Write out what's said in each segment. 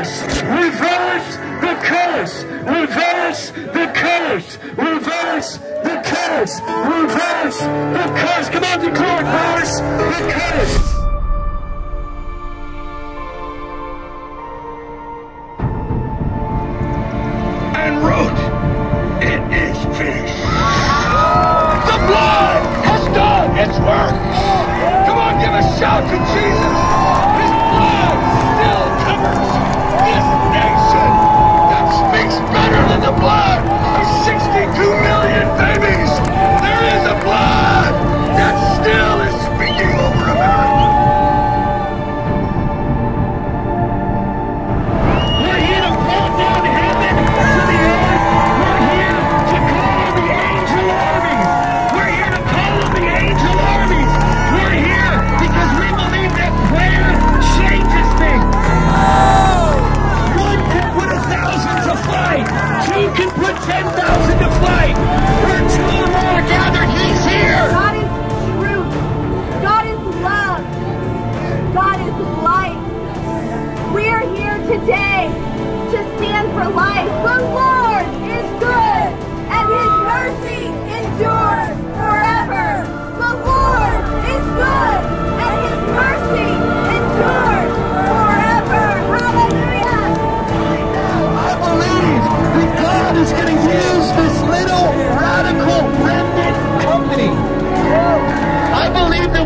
curse. Reverse the curse. Reverse the curse. Reverse the curse. Reverse the curse. Come on, declare reverse the curse. and wrote, It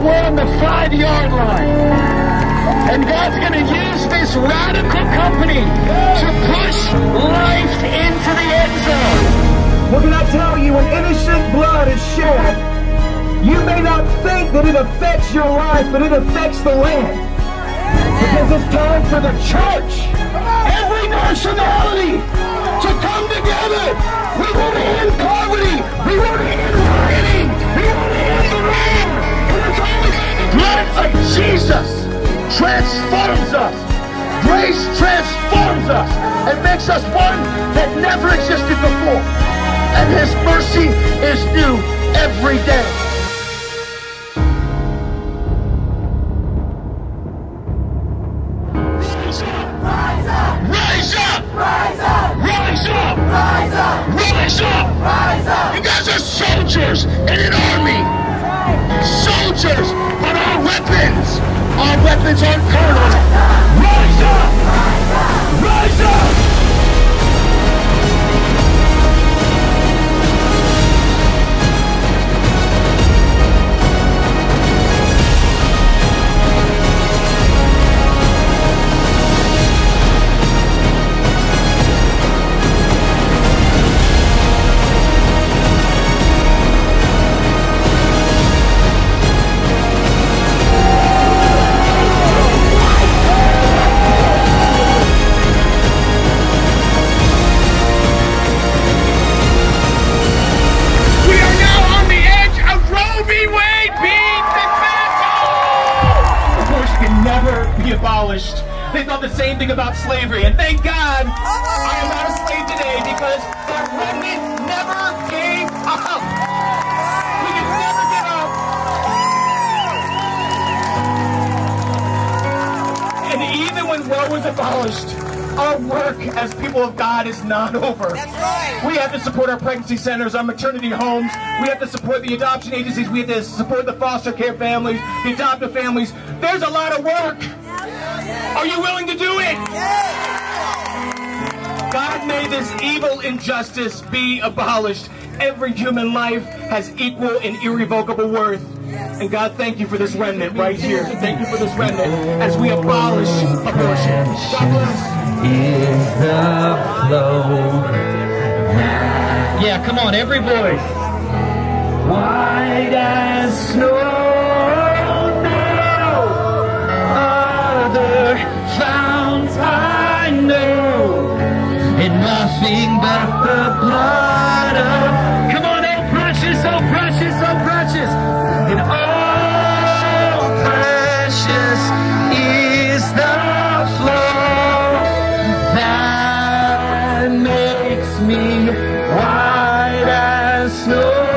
we're on the five yard line. And God's going to use this radical company to push life into the end zone. What can I tell you? When innocent blood is shed, you may not think that it affects your life, but it affects the land. Because it's time for the church, every nationality, to come together. Transforms us. Grace transforms us and makes us one that never existed before. And His mercy is new every day. Rise up! Rise up! Rise up! Rise up! You guys are soldiers in an army. Weapons aren't carnal. They thought the same thing about slavery, and thank God oh. I am not a slave today because that remnant never gave up. We can never give up. And even when Roe was abolished, our work as people of God is not over. That's right. We have to support our pregnancy centers, our maternity homes. We have to support the adoption agencies. We have to support the foster care families, the adoptive families. There's a lot of work. Are you willing to do it? God may this evil injustice be abolished. Every human life has equal and irrevocable worth. And God, thank you for this remnant right here. Thank you for this remnant as we abolish abortion. God bless. is the flow. Yeah, come on, every voice. White as snow, nothing but the blood of. Come on, oh precious, oh precious, oh precious, and oh precious is the flow that makes me white as snow.